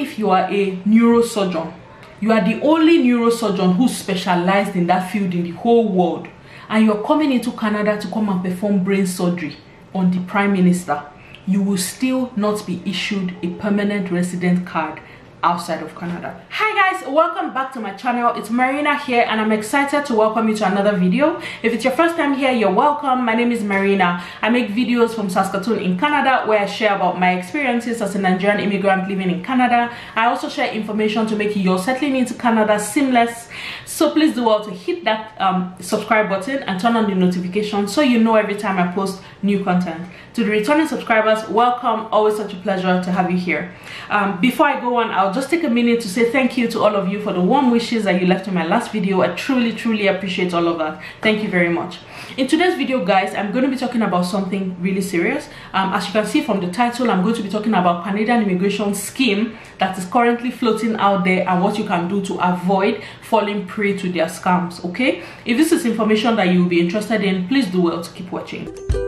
if you are a neurosurgeon you are the only neurosurgeon who specialized in that field in the whole world and you're coming into canada to come and perform brain surgery on the prime minister you will still not be issued a permanent resident card outside of Canada. Hi guys, welcome back to my channel. It's Marina here and I'm excited to welcome you to another video. If it's your first time here, you're welcome. My name is Marina. I make videos from Saskatoon in Canada where I share about my experiences as a Nigerian immigrant living in Canada. I also share information to make your settling into Canada seamless. So please do well to hit that um, subscribe button and turn on the notification so you know every time I post new content. To the returning subscribers, welcome. Always such a pleasure to have you here. Um, before I go on, I'll just take a minute to say thank you to all of you for the warm wishes that you left in my last video. I truly, truly appreciate all of that. Thank you very much. In today's video, guys, I'm going to be talking about something really serious. Um, as you can see from the title, I'm going to be talking about Canadian immigration scheme that is currently floating out there and what you can do to avoid falling prey to their scams, okay? If this is information that you will be interested in, please do well to keep watching.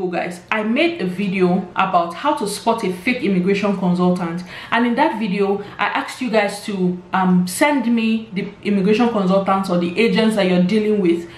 Ago guys i made a video about how to spot a fake immigration consultant and in that video i asked you guys to um, send me the immigration consultants or the agents that you're dealing with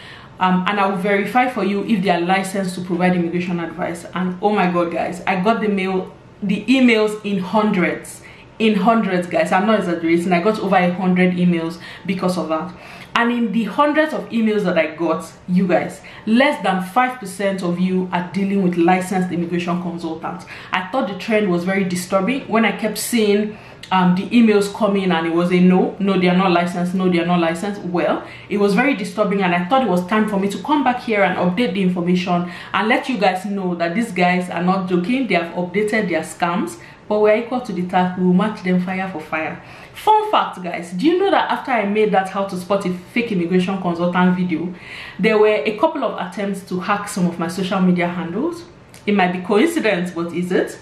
um, and I will verify for you if they are licensed to provide immigration advice. And oh my god, guys, I got the mail, the emails in hundreds, in hundreds, guys. I'm not exaggerating. I got over a hundred emails because of that and in the hundreds of emails that i got you guys less than five percent of you are dealing with licensed immigration consultants. I thought the trend was very disturbing when i kept seeing um, the emails coming and it was a no no they are not licensed no they are not licensed. Well it was very disturbing and i thought it was time for me to come back here and update the information and let you guys know that these guys are not joking. They have updated their scams but we're equal to the task we will match them fire for fire. Fun fact guys do you know that after i made that how to spot a fake immigration consultant video there were a couple of attempts to hack some of my social media handles? It might be coincidence but is it?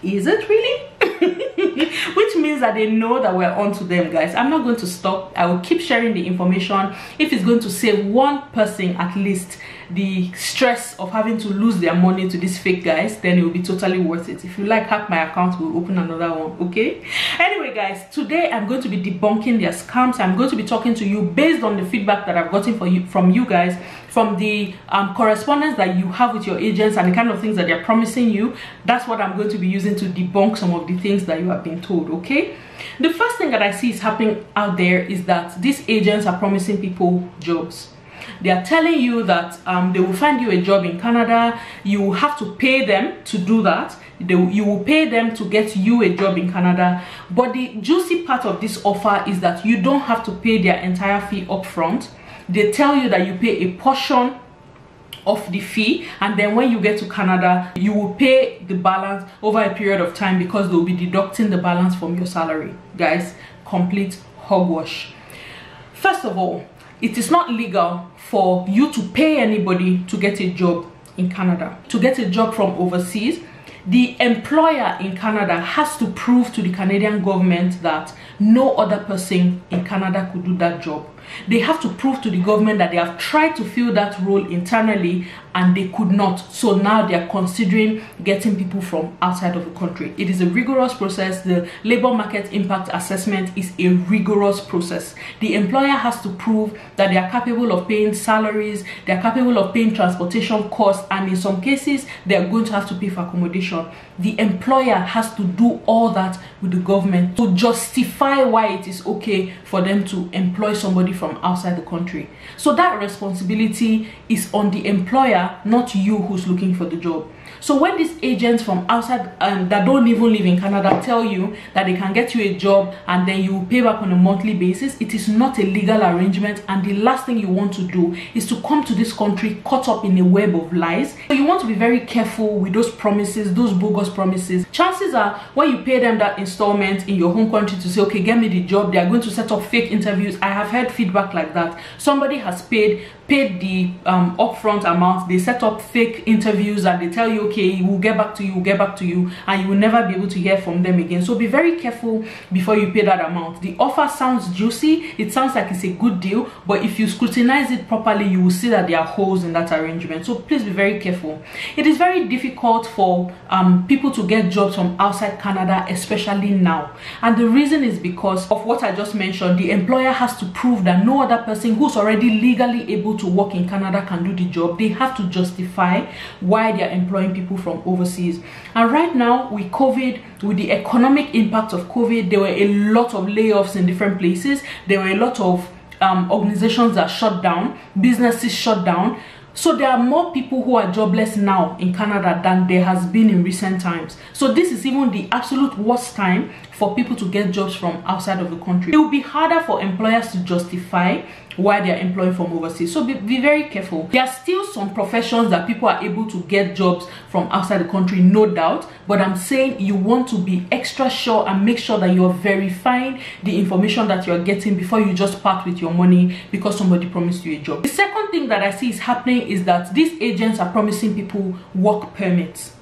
Is it really? Which means that they know that we're on to them guys. I'm not going to stop. I will keep sharing the information. If it's going to save one person at least the stress of having to lose their money to these fake guys then it will be totally worth it. If you like hack my account we'll open another one okay? Anyway guys today i'm going to be debunking their scams. I'm going to be talking to you based on the feedback that i've gotten for you from you guys from the um, correspondence that you have with your agents and the kind of things that they're promising you. That's what i'm going to be using to debunk some of the things that you have been told okay? The first thing that i see is happening out there is that these agents are promising people jobs they are telling you that um, they will find you a job in canada. You have to pay them to do that. They, you will pay them to get you a job in canada. But the juicy part of this offer is that you don't have to pay their entire fee up front they tell you that you pay a portion of the fee and then when you get to canada you will pay the balance over a period of time because they'll be deducting the balance from your salary. Guys complete hogwash. First of all it is not legal for you to pay anybody to get a job in canada. To get a job from overseas the employer in Canada has to prove to the Canadian government that no other person in Canada could do that job. They have to prove to the government that they have tried to fill that role internally and they could not. So now they are considering getting people from outside of the country. It is a rigorous process. The labor market impact assessment is a rigorous process. The employer has to prove that they are capable of paying salaries, they are capable of paying transportation costs, and in some cases, they are going to have to pay for accommodation. The employer has to do all that with the government to justify why it is okay for them to employ somebody from outside the country. So that responsibility is on the employer not you who's looking for the job so when these agents from outside um, that don't even live in canada tell you that they can get you a job and then you pay back on a monthly basis it is not a legal arrangement. And the last thing you want to do is to come to this country caught up in a web of lies. So you want to be very careful with those promises those bogus promises. Chances are when you pay them that installment in your home country to say okay get me the job they are going to set up fake interviews. I have heard feedback like that. Somebody has paid paid the um, upfront amount. They set up fake interviews and they tell you okay we'll get back to you get back to you and you will never be able to hear from them again. So be very careful before you pay that amount. The offer sounds juicy it sounds like it's a good deal but if you scrutinize it properly you will see that there are holes in that arrangement. So please be very careful. It is very difficult for um, people to get jobs from outside canada especially now. And the reason is because of what i just mentioned. The employer has to prove that no other person who's already legally able to work in canada can do the job. They have to justify why they're employing people from overseas and right now with covid with the economic impact of covid there were a lot of layoffs in different places there were a lot of um, organizations that shut down businesses shut down so there are more people who are jobless now in Canada than there has been in recent times. So this is even the absolute worst time for people to get jobs from outside of the country. It will be harder for employers to justify why they are employing from overseas. So be, be very careful. There are still some professions that people are able to get jobs from outside the country, no doubt. But I'm saying you want to be extra sure and make sure that you're verifying the information that you're getting before you just part with your money because somebody promised you a job. The second thing that I see is happening is that these agents are promising people work permits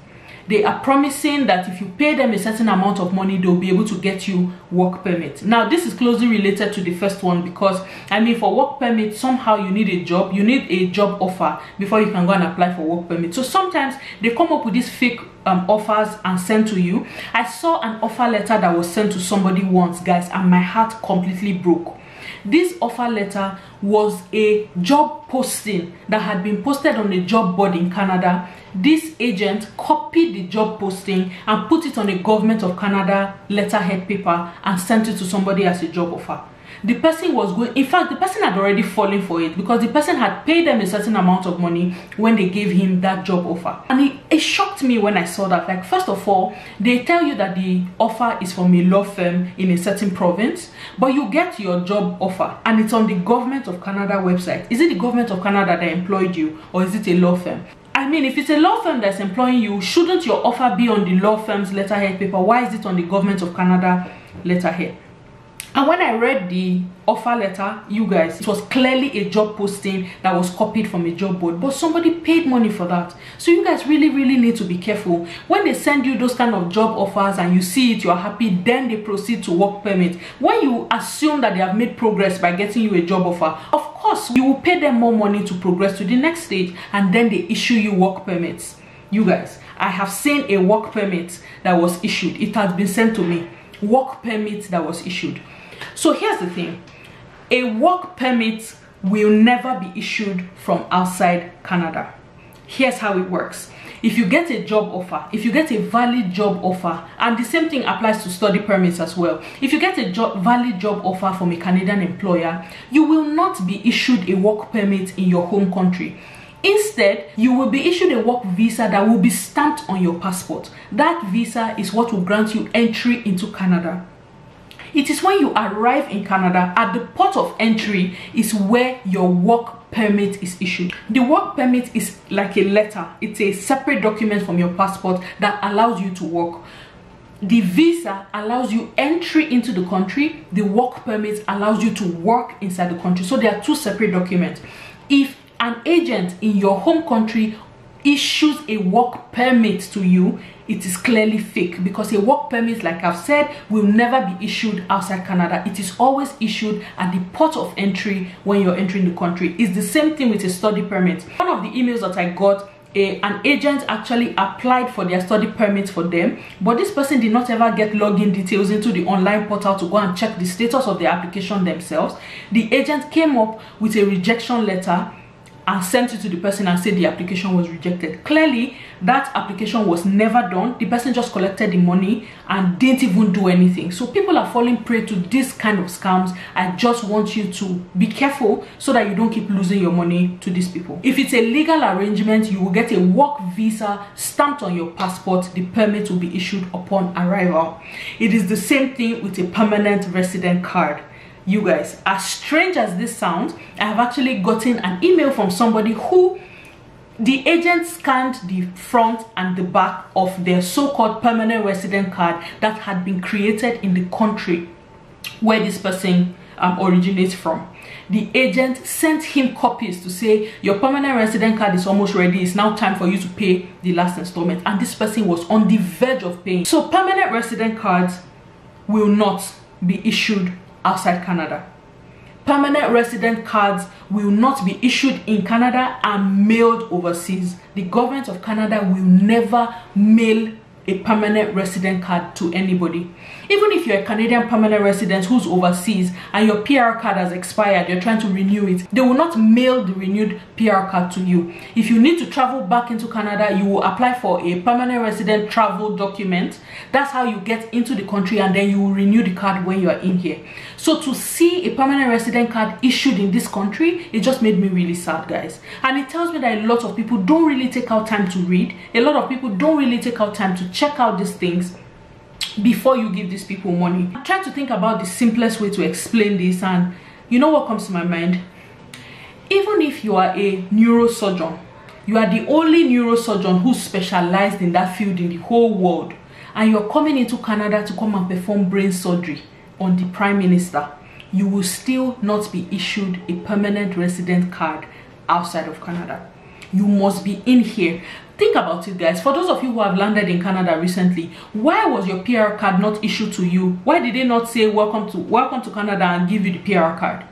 they are promising that if you pay them a certain amount of money they'll be able to get you work permit. Now this is closely related to the first one because i mean for work permit somehow you need a job you need a job offer before you can go and apply for work permit. So sometimes they come up with these fake um, offers and sent to you. I saw an offer letter that was sent to somebody once guys and my heart completely broke this offer letter was a job posting that had been posted on a job board in Canada. This agent copied the job posting and put it on a government of Canada letterhead paper and sent it to somebody as a job offer the person was going in fact the person had already fallen for it because the person had paid them a certain amount of money when they gave him that job offer and it, it shocked me when i saw that like first of all they tell you that the offer is from a law firm in a certain province but you get your job offer and it's on the government of canada website is it the government of canada that employed you or is it a law firm I mean, if it's a law firm that's employing you, shouldn't your offer be on the law firm's letterhead paper? Why is it on the government of Canada letterhead? And when i read the offer letter you guys it was clearly a job posting that was copied from a job board but somebody paid money for that. So you guys really really need to be careful. When they send you those kind of job offers and you see it you're happy then they proceed to work permit. When you assume that they have made progress by getting you a job offer of course you will pay them more money to progress to the next stage and then they issue you work permits. You guys i have seen a work permit that was issued. It has been sent to me. Work permit that was issued so here's the thing a work permit will never be issued from outside Canada. Here's how it works. If you get a job offer, if you get a valid job offer, and the same thing applies to study permits as well. If you get a valid job offer from a Canadian employer, you will not be issued a work permit in your home country. Instead, you will be issued a work visa that will be stamped on your passport. That visa is what will grant you entry into Canada. It is when you arrive in Canada at the port of entry is where your work permit is issued. The work permit is like a letter. It's a separate document from your passport that allows you to work. The visa allows you entry into the country. The work permit allows you to work inside the country. So there are two separate documents. If an agent in your home country issues a work permit to you. It is clearly fake because a work permit like i've said will never be issued outside canada. It is always issued at the port of entry when you're entering the country. It's the same thing with a study permit. One of the emails that i got a, an agent actually applied for their study permit for them but this person did not ever get login details into the online portal to go and check the status of the application themselves. The agent came up with a rejection letter and sent it to the person and said the application was rejected. Clearly that application was never done. The person just collected the money and didn't even do anything. So people are falling prey to this kind of scams. I just want you to be careful so that you don't keep losing your money to these people. If it's a legal arrangement you will get a work visa stamped on your passport. The permit will be issued upon arrival. It is the same thing with a permanent resident card you guys as strange as this sounds i have actually gotten an email from somebody who the agent scanned the front and the back of their so-called permanent resident card that had been created in the country where this person um, originates from. The agent sent him copies to say your permanent resident card is almost ready. It's now time for you to pay the last installment. And this person was on the verge of paying. So permanent resident cards will not be issued outside canada. Permanent resident cards will not be issued in canada and mailed overseas. The government of canada will never mail a permanent resident card to anybody even if you're a Canadian permanent resident who's overseas and your PR card has expired, you're trying to renew it, they will not mail the renewed PR card to you. If you need to travel back into Canada, you will apply for a permanent resident travel document. That's how you get into the country and then you will renew the card when you are in here. So to see a permanent resident card issued in this country, it just made me really sad, guys. And it tells me that a lot of people don't really take out time to read. A lot of people don't really take out time to check out these things before you give these people money. I'm trying to think about the simplest way to explain this and you know what comes to my mind? Even if you are a neurosurgeon you are the only neurosurgeon who specialized in that field in the whole world and you're coming into canada to come and perform brain surgery on the prime minister you will still not be issued a permanent resident card outside of canada. You must be in here think about it guys. For those of you who have landed in canada recently why was your pr card not issued to you? Why did they not say welcome to welcome to canada and give you the pr card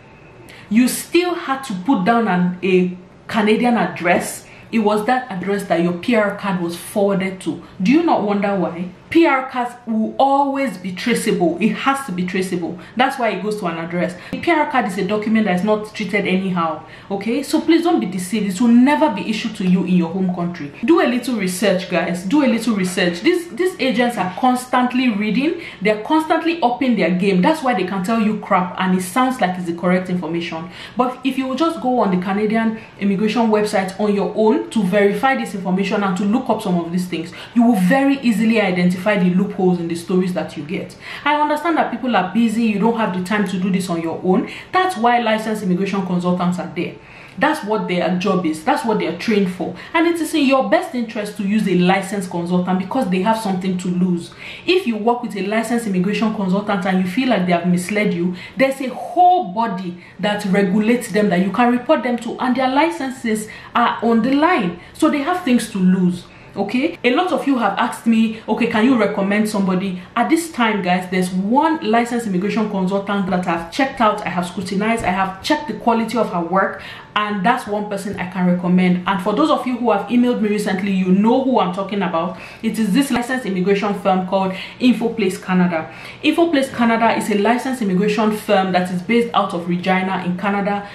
you still had to put down an a canadian address. It was that address that your pr card was forwarded to. Do you not wonder why PR cards will always be traceable. It has to be traceable. That's why it goes to an address. The PR card is a document that is not treated anyhow. Okay, so please don't be deceived. It will never be issued to you in your home country. Do a little research, guys. Do a little research. These these agents are constantly reading. They're constantly upping their game. That's why they can tell you crap and it sounds like it's the correct information. But if you will just go on the Canadian immigration website on your own to verify this information and to look up some of these things, you will very easily identify identify the loopholes in the stories that you get. I understand that people are busy, you don't have the time to do this on your own. That's why licensed immigration consultants are there. That's what their job is. That's what they're trained for. And it is in your best interest to use a licensed consultant because they have something to lose. If you work with a licensed immigration consultant and you feel like they have misled you there's a whole body that regulates them that you can report them to and their licenses are on the line. So they have things to lose okay? A lot of you have asked me okay can you recommend somebody? At this time guys there's one licensed immigration consultant that i've checked out i have scrutinized i have checked the quality of her work and that's one person i can recommend. And for those of you who have emailed me recently you know who i'm talking about. It is this licensed immigration firm called infoplace canada. Infoplace canada is a licensed immigration firm that is based out of regina in canada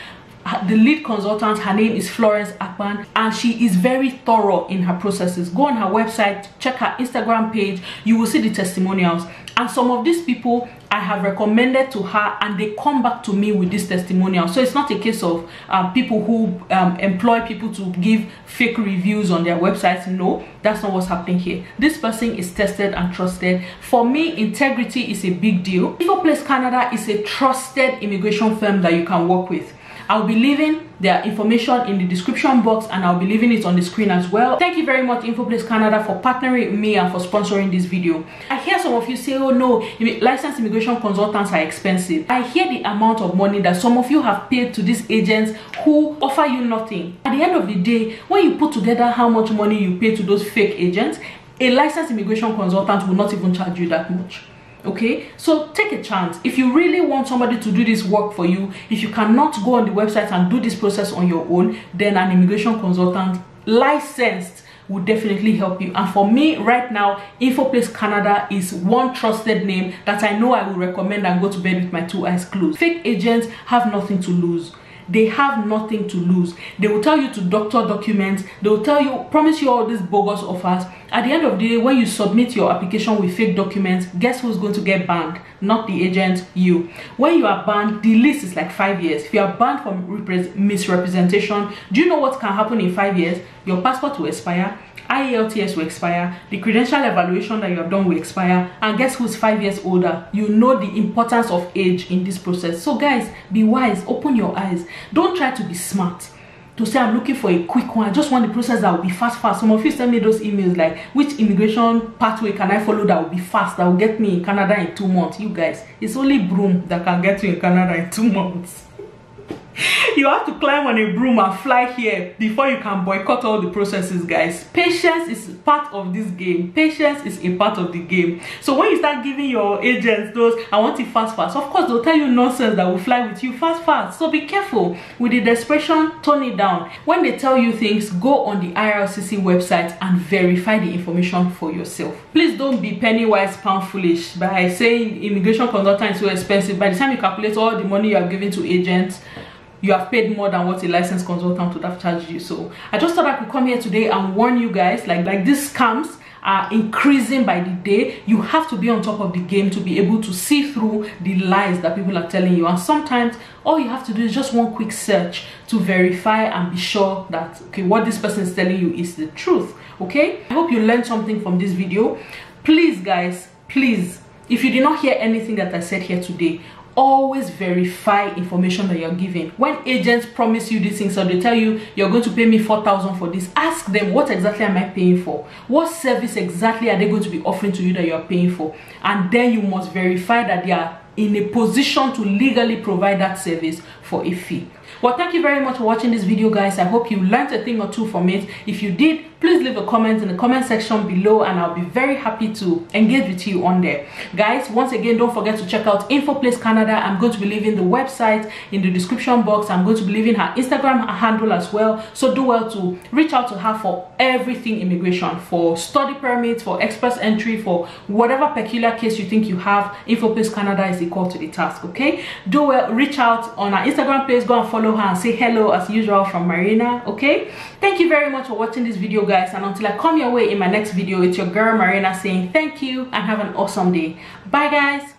the lead consultant her name is florence akpan and she is very thorough in her processes. Go on her website check her instagram page you will see the testimonials. And some of these people i have recommended to her and they come back to me with this testimonial. So it's not a case of um, people who um, employ people to give fake reviews on their websites. No that's not what's happening here. This person is tested and trusted. For me integrity is a big deal. Infoplace Canada is a trusted immigration firm that you can work with I'll be leaving their information in the description box and I'll be leaving it on the screen as well. Thank you very much Infoplace Canada for partnering with me and for sponsoring this video. I hear some of you say, oh no, licensed immigration consultants are expensive. I hear the amount of money that some of you have paid to these agents who offer you nothing. At the end of the day, when you put together how much money you pay to those fake agents, a licensed immigration consultant will not even charge you that much okay? So take a chance. If you really want somebody to do this work for you if you cannot go on the website and do this process on your own then an immigration consultant licensed will definitely help you. And for me right now infoplace canada is one trusted name that i know i will recommend and go to bed with my two eyes closed. Fake agents have nothing to lose. They have nothing to lose. They will tell you to doctor documents. They will tell you promise you all these bogus offers at the end of the day when you submit your application with fake documents guess who's going to get banned not the agent you when you are banned the list is like five years if you are banned for misrepresentation do you know what can happen in five years your passport will expire IELTS will expire, the credential evaluation that you have done will expire, and guess who's five years older? You know the importance of age in this process. So guys, be wise, open your eyes. Don't try to be smart to say i'm looking for a quick one. I just want the process that will be fast fast. Some of you send me those emails like which immigration pathway can i follow that will be fast that will get me in canada in two months? You guys it's only broom that can get you in canada in two months you have to climb on a broom and fly here before you can boycott all the processes guys. Patience is part of this game. Patience is a part of the game. So when you start giving your agents those i want it fast fast of course they'll tell you nonsense that will fly with you fast fast. So be careful with the desperation tone it down. When they tell you things go on the ircc website and verify the information for yourself. Please don't be penny wise pound foolish by saying immigration consultant is so expensive. By the time you calculate all the money you have given to agents you have paid more than what a licensed consultant would have charged you. So i just thought i could come here today and warn you guys like like these scams are increasing by the day. You have to be on top of the game to be able to see through the lies that people are telling you. And sometimes all you have to do is just one quick search to verify and be sure that okay what this person is telling you is the truth okay? I hope you learned something from this video. Please guys please if you did not hear anything that i said here today always verify information that you're giving when agents promise you these things or they tell you you're going to pay me 4000 for this ask them what exactly am i paying for? What service exactly are they going to be offering to you that you're paying for? And then you must verify that they are in a position to legally provide that service for a fee. Well thank you very much for watching this video guys. I hope you learned a thing or two from it. If you did please leave a comment in the comment section below and i'll be very happy to engage with you on there. Guys once again don't forget to check out infoplace canada. I'm going to be leaving the website in the description box. I'm going to be leaving her instagram handle as well. So do well to reach out to her for everything immigration for study permits for express entry for whatever peculiar case you think you have. Infoplace canada is equal to the task okay? Do well reach out on our instagram page. Go and follow her and say hello as usual from marina okay thank you very much for watching this video guys and until i come your way in my next video it's your girl marina saying thank you and have an awesome day. Bye guys